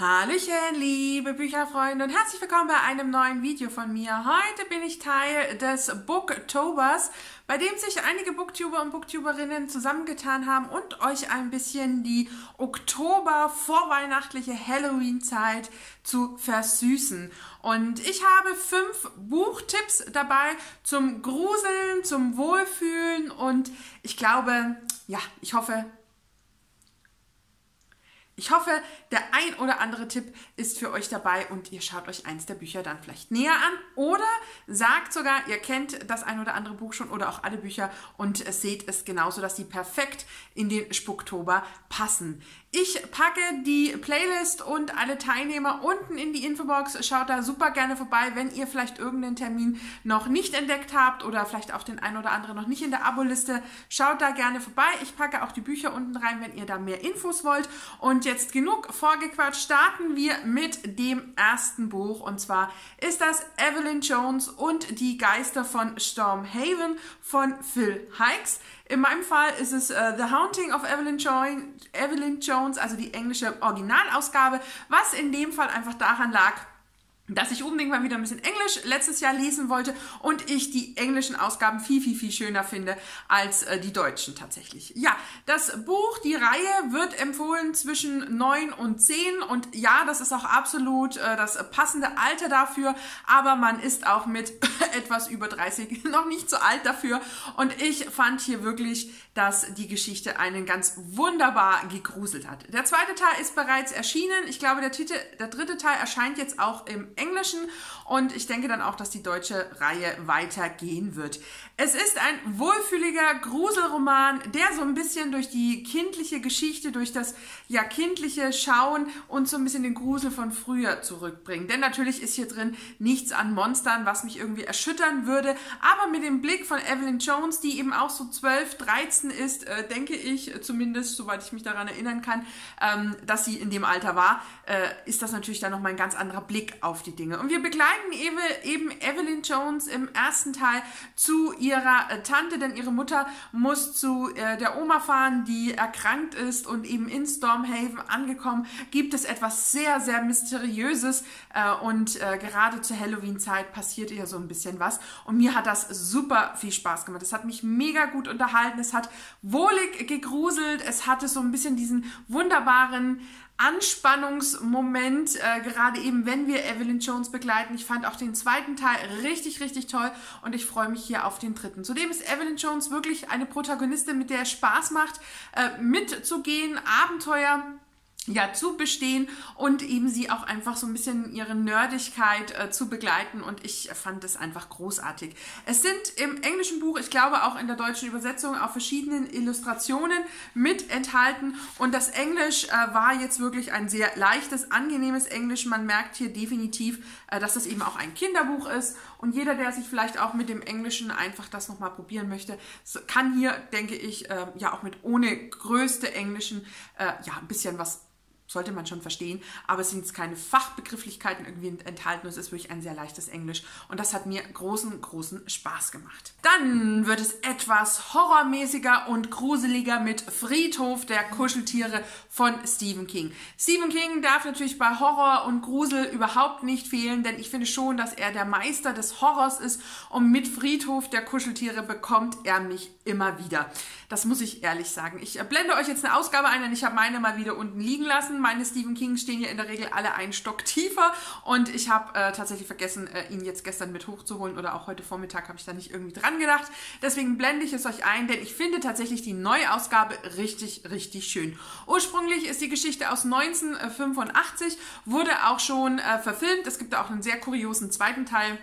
Hallöchen, liebe Bücherfreunde und herzlich willkommen bei einem neuen Video von mir. Heute bin ich Teil des Booktobers, bei dem sich einige Booktuber und Booktuberinnen zusammengetan haben und euch ein bisschen die Oktober vorweihnachtliche Halloween-Zeit zu versüßen. Und ich habe fünf Buchtipps dabei zum Gruseln, zum Wohlfühlen und ich glaube, ja, ich hoffe, ich hoffe, der ein oder andere Tipp ist für euch dabei und ihr schaut euch eins der Bücher dann vielleicht näher an oder sagt sogar, ihr kennt das ein oder andere Buch schon oder auch alle Bücher und seht es genauso, dass die perfekt in den Spucktober passen. Ich packe die Playlist und alle Teilnehmer unten in die Infobox. Schaut da super gerne vorbei, wenn ihr vielleicht irgendeinen Termin noch nicht entdeckt habt oder vielleicht auch den einen oder anderen noch nicht in der Abo-Liste. Schaut da gerne vorbei. Ich packe auch die Bücher unten rein, wenn ihr da mehr Infos wollt. Und jetzt genug vorgequatscht. Starten wir mit dem ersten Buch. Und zwar ist das Evelyn Jones und die Geister von Stormhaven von Phil Hikes. In meinem Fall ist es uh, The Haunting of Evelyn, jo Evelyn Jones, also die englische Originalausgabe, was in dem Fall einfach daran lag, dass ich unbedingt mal wieder ein bisschen Englisch letztes Jahr lesen wollte und ich die englischen Ausgaben viel, viel, viel schöner finde als äh, die deutschen tatsächlich. Ja, das Buch, die Reihe wird empfohlen zwischen 9 und 10 und ja, das ist auch absolut äh, das passende Alter dafür, aber man ist auch mit etwas über 30 noch nicht so alt dafür und ich fand hier wirklich, dass die Geschichte einen ganz wunderbar gegruselt hat. Der zweite Teil ist bereits erschienen. Ich glaube, der, Titel, der dritte Teil erscheint jetzt auch im Englischen und ich denke dann auch, dass die deutsche Reihe weitergehen wird. Es ist ein wohlfühliger Gruselroman, der so ein bisschen durch die kindliche Geschichte, durch das ja kindliche Schauen und so ein bisschen den Grusel von früher zurückbringt. Denn natürlich ist hier drin nichts an Monstern, was mich irgendwie erschüttern würde, aber mit dem Blick von Evelyn Jones, die eben auch so 12, 13 ist, äh, denke ich zumindest, soweit ich mich daran erinnern kann, ähm, dass sie in dem Alter war, äh, ist das natürlich dann nochmal ein ganz anderer Blick auf die die Dinge. Und wir begleiten eben Evelyn Jones im ersten Teil zu ihrer äh, Tante, denn ihre Mutter muss zu äh, der Oma fahren, die erkrankt ist und eben in Stormhaven angekommen, gibt es etwas sehr, sehr Mysteriöses äh, und gerade zur Halloween-Zeit passiert ihr so ein bisschen was. Und mir hat das super viel Spaß gemacht. Es hat mich mega gut unterhalten, es hat wohlig gegruselt, es hatte so ein bisschen diesen wunderbaren Anspannungsmoment, äh, gerade eben, wenn wir Evelyn Jones begleiten. Ich fand auch den zweiten Teil richtig, richtig toll und ich freue mich hier auf den dritten. Zudem ist Evelyn Jones wirklich eine Protagonistin, mit der es Spaß macht, äh, mitzugehen, Abenteuer ja, zu bestehen und eben sie auch einfach so ein bisschen ihre Nerdigkeit äh, zu begleiten und ich fand es einfach großartig. Es sind im englischen Buch, ich glaube auch in der deutschen Übersetzung, auch verschiedenen Illustrationen mit enthalten und das Englisch äh, war jetzt wirklich ein sehr leichtes, angenehmes Englisch. Man merkt hier definitiv, äh, dass das eben auch ein Kinderbuch ist und jeder, der sich vielleicht auch mit dem Englischen einfach das nochmal probieren möchte, kann hier, denke ich, äh, ja auch mit ohne größte Englischen äh, ja ein bisschen was sollte man schon verstehen, aber es sind keine Fachbegrifflichkeiten irgendwie enthalten. Es ist wirklich ein sehr leichtes Englisch und das hat mir großen, großen Spaß gemacht. Dann wird es etwas horrormäßiger und gruseliger mit Friedhof der Kuscheltiere von Stephen King. Stephen King darf natürlich bei Horror und Grusel überhaupt nicht fehlen, denn ich finde schon, dass er der Meister des Horrors ist und mit Friedhof der Kuscheltiere bekommt er mich immer wieder. Das muss ich ehrlich sagen. Ich blende euch jetzt eine Ausgabe ein, denn ich habe meine mal wieder unten liegen lassen meine Stephen King stehen ja in der Regel alle einen Stock tiefer und ich habe äh, tatsächlich vergessen, äh, ihn jetzt gestern mit hochzuholen oder auch heute Vormittag habe ich da nicht irgendwie dran gedacht. Deswegen blende ich es euch ein, denn ich finde tatsächlich die Neuausgabe richtig, richtig schön. Ursprünglich ist die Geschichte aus 1985, wurde auch schon äh, verfilmt. Es gibt da auch einen sehr kuriosen zweiten Teil.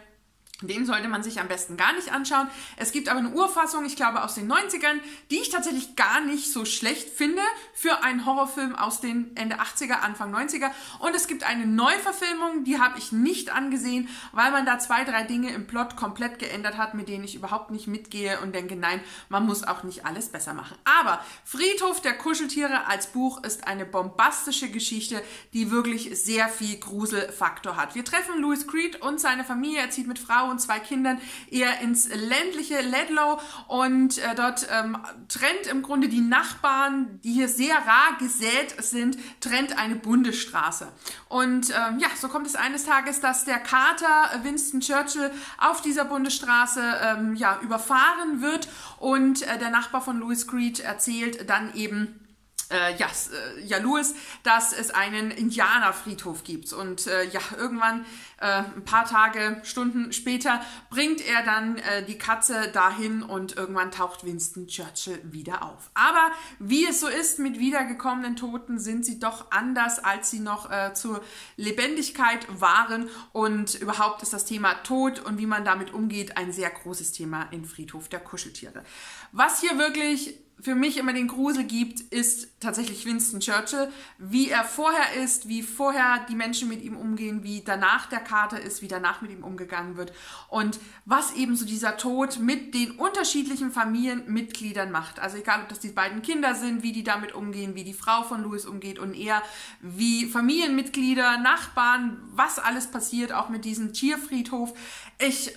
Den sollte man sich am besten gar nicht anschauen. Es gibt aber eine Urfassung, ich glaube aus den 90ern, die ich tatsächlich gar nicht so schlecht finde für einen Horrorfilm aus den Ende 80er, Anfang 90er. Und es gibt eine Neuverfilmung, die habe ich nicht angesehen, weil man da zwei, drei Dinge im Plot komplett geändert hat, mit denen ich überhaupt nicht mitgehe und denke, nein, man muss auch nicht alles besser machen. Aber Friedhof der Kuscheltiere als Buch ist eine bombastische Geschichte, die wirklich sehr viel Gruselfaktor hat. Wir treffen Louis Creed und seine Familie, er zieht mit Frau Frau und zwei Kindern eher ins ländliche Ledlow und äh, dort ähm, trennt im Grunde die Nachbarn, die hier sehr rar gesät sind, trennt eine Bundesstraße. Und ähm, ja, so kommt es eines Tages, dass der Kater Winston Churchill auf dieser Bundesstraße ähm, ja, überfahren wird und äh, der Nachbar von Louis Creed erzählt dann eben, äh, ja, äh, ja, Louis, dass es einen Indianerfriedhof gibt. Und äh, ja, irgendwann, äh, ein paar Tage, Stunden später, bringt er dann äh, die Katze dahin und irgendwann taucht Winston Churchill wieder auf. Aber wie es so ist mit wiedergekommenen Toten, sind sie doch anders, als sie noch äh, zur Lebendigkeit waren. Und überhaupt ist das Thema Tod und wie man damit umgeht ein sehr großes Thema in Friedhof der Kuscheltiere. Was hier wirklich für mich immer den Grusel gibt, ist tatsächlich Winston Churchill. Wie er vorher ist, wie vorher die Menschen mit ihm umgehen, wie danach der Kater ist, wie danach mit ihm umgegangen wird und was eben so dieser Tod mit den unterschiedlichen Familienmitgliedern macht. Also egal, ob das die beiden Kinder sind, wie die damit umgehen, wie die Frau von Louis umgeht und er, wie Familienmitglieder, Nachbarn, was alles passiert, auch mit diesem Tierfriedhof. Ich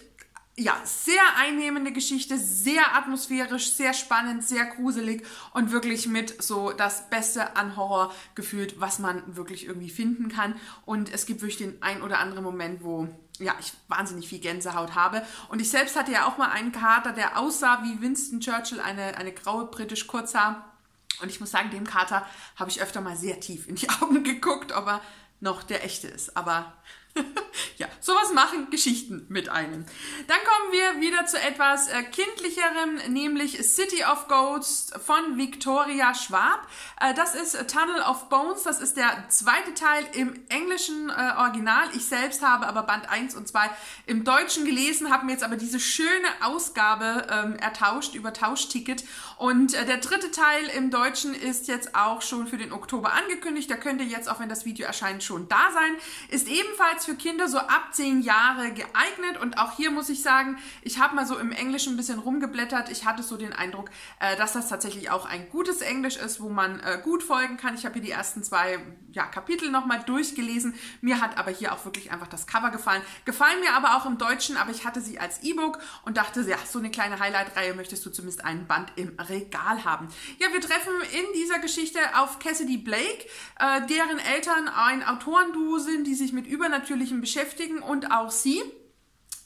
ja, sehr einnehmende Geschichte, sehr atmosphärisch, sehr spannend, sehr gruselig und wirklich mit so das Beste an Horror gefühlt, was man wirklich irgendwie finden kann. Und es gibt wirklich den ein oder anderen Moment, wo ja, ich wahnsinnig viel Gänsehaut habe. Und ich selbst hatte ja auch mal einen Kater, der aussah wie Winston Churchill, eine, eine graue britisch Kurzhaar. Und ich muss sagen, dem Kater habe ich öfter mal sehr tief in die Augen geguckt, ob er noch der echte ist. Aber ja, sowas machen Geschichten mit einem. Dann kommen wir wieder zu etwas äh, kindlicherem, nämlich City of Ghosts von Victoria Schwab. Äh, das ist Tunnel of Bones, das ist der zweite Teil im englischen äh, Original. Ich selbst habe aber Band 1 und 2 im Deutschen gelesen, habe mir jetzt aber diese schöne Ausgabe ähm, ertauscht über Tauschticket. Und der dritte Teil im Deutschen ist jetzt auch schon für den Oktober angekündigt. Der könnte jetzt, auch wenn das Video erscheint, schon da sein. Ist ebenfalls für Kinder so ab 10 Jahre geeignet und auch hier muss ich sagen, ich habe mal so im Englischen ein bisschen rumgeblättert. Ich hatte so den Eindruck, äh, dass das tatsächlich auch ein gutes Englisch ist, wo man äh, gut folgen kann. Ich habe hier die ersten zwei ja, Kapitel nochmal durchgelesen. Mir hat aber hier auch wirklich einfach das Cover gefallen. Gefallen mir aber auch im Deutschen, aber ich hatte sie als E-Book und dachte, ja, so eine kleine Highlight-Reihe möchtest du zumindest einen Band im Regal haben. Ja, wir treffen in dieser Geschichte auf Cassidy Blake, äh, deren Eltern ein Autorenduo sind, die sich mit übernatürlichen Natürlichem beschäftigen und auch sie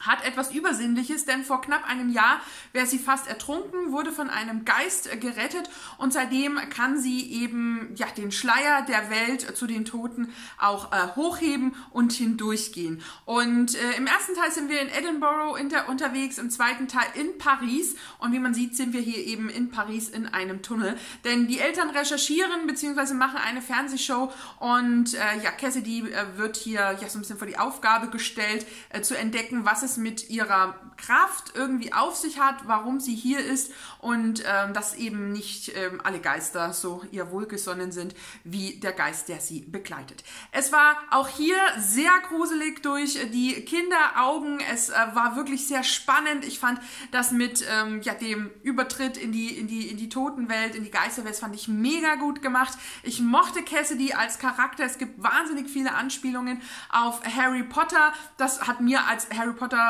hat etwas Übersinnliches, denn vor knapp einem Jahr wäre sie fast ertrunken, wurde von einem Geist gerettet und seitdem kann sie eben ja den Schleier der Welt zu den Toten auch äh, hochheben und hindurchgehen. Und äh, im ersten Teil sind wir in Edinburgh inter unterwegs, im zweiten Teil in Paris und wie man sieht, sind wir hier eben in Paris in einem Tunnel, denn die Eltern recherchieren bzw. machen eine Fernsehshow und äh, ja Cassidy äh, wird hier ja so ein bisschen vor die Aufgabe gestellt, äh, zu entdecken, was es es mit ihrer Kraft irgendwie auf sich hat, warum sie hier ist und ähm, dass eben nicht ähm, alle Geister so ihr wohlgesonnen sind wie der Geist, der sie begleitet. Es war auch hier sehr gruselig durch die Kinderaugen. Es äh, war wirklich sehr spannend. Ich fand das mit ähm, ja, dem Übertritt in die, in, die, in die Totenwelt, in die Geisterwelt, fand ich mega gut gemacht. Ich mochte Cassidy als Charakter. Es gibt wahnsinnig viele Anspielungen auf Harry Potter. Das hat mir als Harry Potter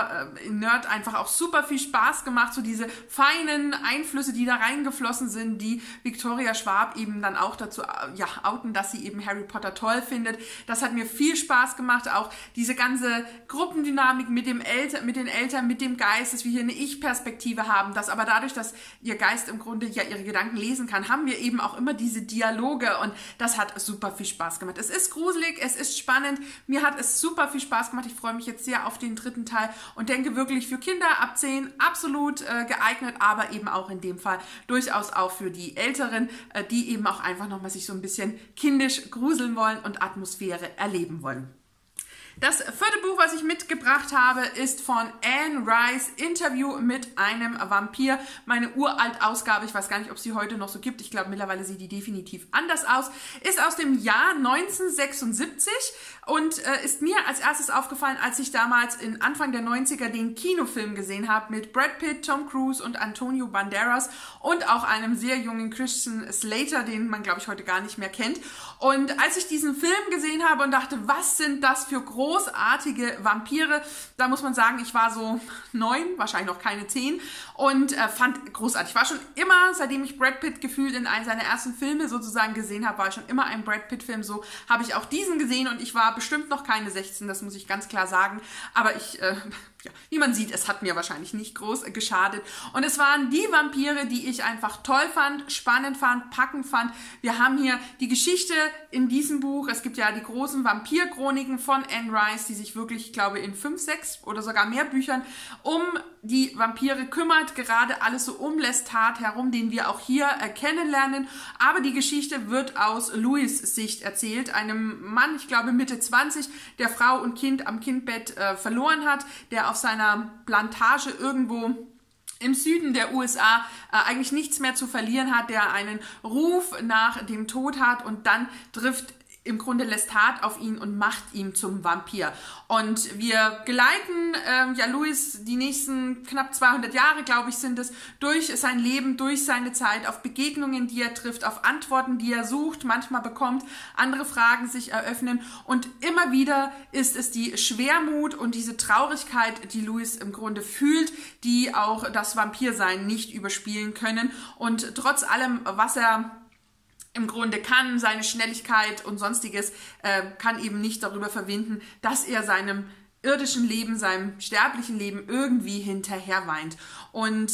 äh, Nerd einfach auch super viel Spaß gemacht, so diese feinen Einflüsse, die da reingeflossen sind, die Victoria Schwab eben dann auch dazu äh, ja, outen, dass sie eben Harry Potter toll findet. Das hat mir viel Spaß gemacht, auch diese ganze Gruppendynamik mit, dem Elter, mit den Eltern, mit dem Geist, dass wir hier eine Ich-Perspektive haben, dass aber dadurch, dass ihr Geist im Grunde ja ihre Gedanken lesen kann, haben wir eben auch immer diese Dialoge und das hat super viel Spaß gemacht. Es ist gruselig, es ist spannend, mir hat es super viel Spaß gemacht. Ich freue mich jetzt sehr auf den dritten Teil und denke wirklich für Kinder ab 10 absolut äh, geeignet, aber eben auch in dem Fall durchaus auch für die Älteren, äh, die eben auch einfach nochmal sich so ein bisschen kindisch gruseln wollen und Atmosphäre erleben wollen. Das vierte Buch, was ich mitgebracht habe, ist von Anne Rice, Interview mit einem Vampir. Meine uralt Ausgabe, ich weiß gar nicht, ob sie heute noch so gibt. Ich glaube, mittlerweile sieht die definitiv anders aus. Ist aus dem Jahr 1976 und äh, ist mir als erstes aufgefallen, als ich damals in Anfang der 90er den Kinofilm gesehen habe mit Brad Pitt, Tom Cruise und Antonio Banderas und auch einem sehr jungen Christian Slater, den man, glaube ich, heute gar nicht mehr kennt. Und als ich diesen Film gesehen habe und dachte, was sind das für große großartige Vampire. Da muss man sagen, ich war so neun, wahrscheinlich noch keine zehn und äh, fand großartig. Ich war schon immer, seitdem ich Brad Pitt gefühlt in einem seiner ersten Filme sozusagen gesehen habe, war ich schon immer ein Brad Pitt-Film. So habe ich auch diesen gesehen und ich war bestimmt noch keine 16, das muss ich ganz klar sagen. Aber ich äh, ja, wie man sieht, es hat mir wahrscheinlich nicht groß geschadet. Und es waren die Vampire, die ich einfach toll fand, spannend fand, packend fand. Wir haben hier die Geschichte in diesem Buch. Es gibt ja die großen Vampirchroniken von Anne Rice, die sich wirklich, ich glaube, in fünf, sechs oder sogar mehr Büchern um die Vampire kümmert. Gerade alles so um Lestat herum, den wir auch hier äh, kennenlernen. Aber die Geschichte wird aus Louis Sicht erzählt. Einem Mann, ich glaube Mitte 20, der Frau und Kind am Kindbett äh, verloren hat, der auf seiner Plantage irgendwo im Süden der USA äh, eigentlich nichts mehr zu verlieren hat, der einen Ruf nach dem Tod hat und dann trifft im Grunde lässt Hart auf ihn und macht ihn zum Vampir. Und wir geleiten äh, ja Louis die nächsten knapp 200 Jahre, glaube ich, sind es, durch sein Leben, durch seine Zeit, auf Begegnungen, die er trifft, auf Antworten, die er sucht, manchmal bekommt, andere Fragen sich eröffnen. Und immer wieder ist es die Schwermut und diese Traurigkeit, die Louis im Grunde fühlt, die auch das Vampirsein nicht überspielen können. Und trotz allem, was er im Grunde kann, seine Schnelligkeit und sonstiges, äh, kann eben nicht darüber verwinden, dass er seinem irdischen Leben, seinem sterblichen Leben irgendwie hinterher weint. Und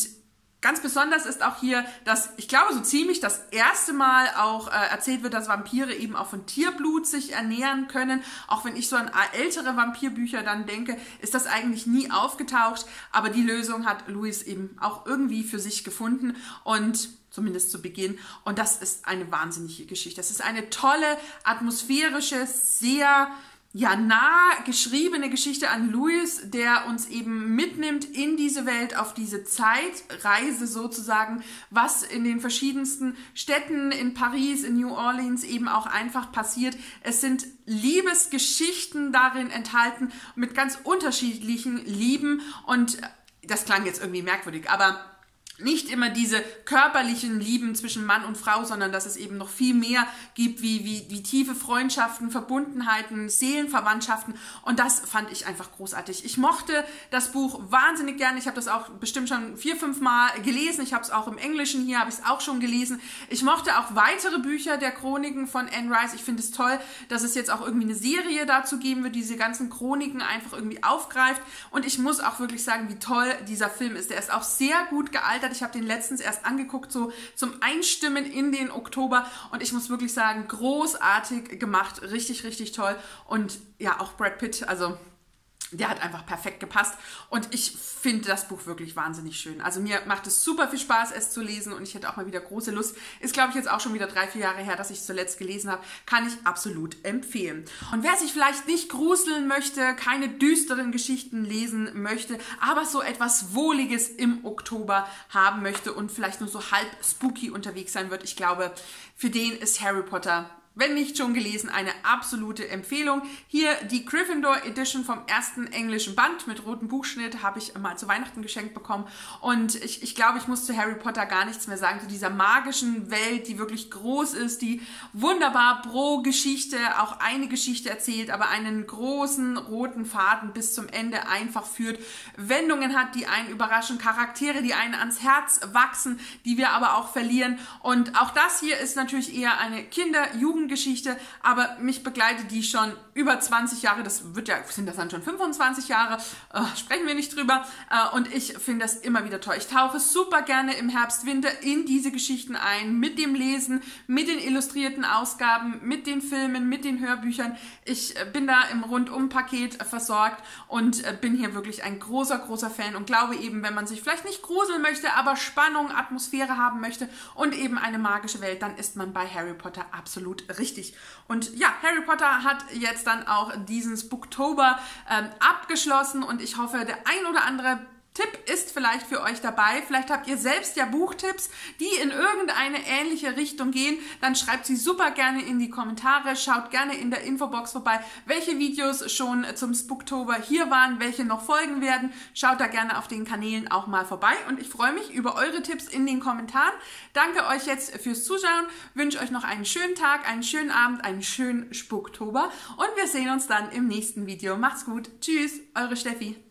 Ganz besonders ist auch hier, dass ich glaube, so ziemlich das erste Mal auch äh, erzählt wird, dass Vampire eben auch von Tierblut sich ernähren können. Auch wenn ich so an ältere Vampirbücher dann denke, ist das eigentlich nie aufgetaucht. Aber die Lösung hat Louis eben auch irgendwie für sich gefunden und zumindest zu Beginn. Und das ist eine wahnsinnige Geschichte. Das ist eine tolle, atmosphärische, sehr ja, nah geschriebene Geschichte an Louis, der uns eben mitnimmt in diese Welt, auf diese Zeitreise sozusagen, was in den verschiedensten Städten, in Paris, in New Orleans eben auch einfach passiert. Es sind Liebesgeschichten darin enthalten mit ganz unterschiedlichen Lieben und das klang jetzt irgendwie merkwürdig, aber nicht immer diese körperlichen Lieben zwischen Mann und Frau, sondern dass es eben noch viel mehr gibt, wie, wie, wie tiefe Freundschaften, Verbundenheiten, Seelenverwandtschaften. Und das fand ich einfach großartig. Ich mochte das Buch wahnsinnig gerne. Ich habe das auch bestimmt schon vier, fünf Mal gelesen. Ich habe es auch im Englischen hier, habe ich es auch schon gelesen. Ich mochte auch weitere Bücher der Chroniken von Anne Rice. Ich finde es toll, dass es jetzt auch irgendwie eine Serie dazu geben wird, diese ganzen Chroniken einfach irgendwie aufgreift. Und ich muss auch wirklich sagen, wie toll dieser Film ist. Der ist auch sehr gut gealtert begeistert. Ich habe den letztens erst angeguckt, so zum Einstimmen in den Oktober. Und ich muss wirklich sagen, großartig gemacht. Richtig, richtig toll. Und ja, auch Brad Pitt, also der hat einfach perfekt gepasst und ich finde das Buch wirklich wahnsinnig schön. Also mir macht es super viel Spaß, es zu lesen und ich hätte auch mal wieder große Lust. Ist, glaube ich, jetzt auch schon wieder drei, vier Jahre her, dass ich es zuletzt gelesen habe. Kann ich absolut empfehlen. Und wer sich vielleicht nicht gruseln möchte, keine düsteren Geschichten lesen möchte, aber so etwas Wohliges im Oktober haben möchte und vielleicht nur so halb spooky unterwegs sein wird, ich glaube, für den ist Harry Potter wenn nicht schon gelesen, eine absolute Empfehlung. Hier die Gryffindor Edition vom ersten englischen Band mit rotem Buchschnitt habe ich mal zu Weihnachten geschenkt bekommen. Und ich, ich glaube, ich muss zu Harry Potter gar nichts mehr sagen, zu dieser magischen Welt, die wirklich groß ist, die wunderbar pro Geschichte auch eine Geschichte erzählt, aber einen großen roten Faden bis zum Ende einfach führt. Wendungen hat, die einen überraschen, Charaktere, die einen ans Herz wachsen, die wir aber auch verlieren. Und auch das hier ist natürlich eher eine Kinder-Jugend- Geschichte, aber mich begleitet die schon über 20 Jahre. Das wird ja, sind das dann schon 25 Jahre? Äh, sprechen wir nicht drüber. Äh, und ich finde das immer wieder toll. Ich tauche super gerne im Herbst, Winter in diese Geschichten ein, mit dem Lesen, mit den illustrierten Ausgaben, mit den Filmen, mit den Hörbüchern. Ich äh, bin da im Rundum-Paket versorgt und äh, bin hier wirklich ein großer, großer Fan und glaube eben, wenn man sich vielleicht nicht gruseln möchte, aber Spannung, Atmosphäre haben möchte und eben eine magische Welt, dann ist man bei Harry Potter absolut richtig. Und ja, Harry Potter hat jetzt dann auch diesen Spooktober ähm, abgeschlossen und ich hoffe, der ein oder andere Tipp ist vielleicht für euch dabei. Vielleicht habt ihr selbst ja Buchtipps, die in irgendeine ähnliche Richtung gehen. Dann schreibt sie super gerne in die Kommentare. Schaut gerne in der Infobox vorbei, welche Videos schon zum Spooktober hier waren, welche noch folgen werden. Schaut da gerne auf den Kanälen auch mal vorbei. Und ich freue mich über eure Tipps in den Kommentaren. Danke euch jetzt fürs Zuschauen. Wünsche euch noch einen schönen Tag, einen schönen Abend, einen schönen Spooktober. Und wir sehen uns dann im nächsten Video. Macht's gut. Tschüss, eure Steffi.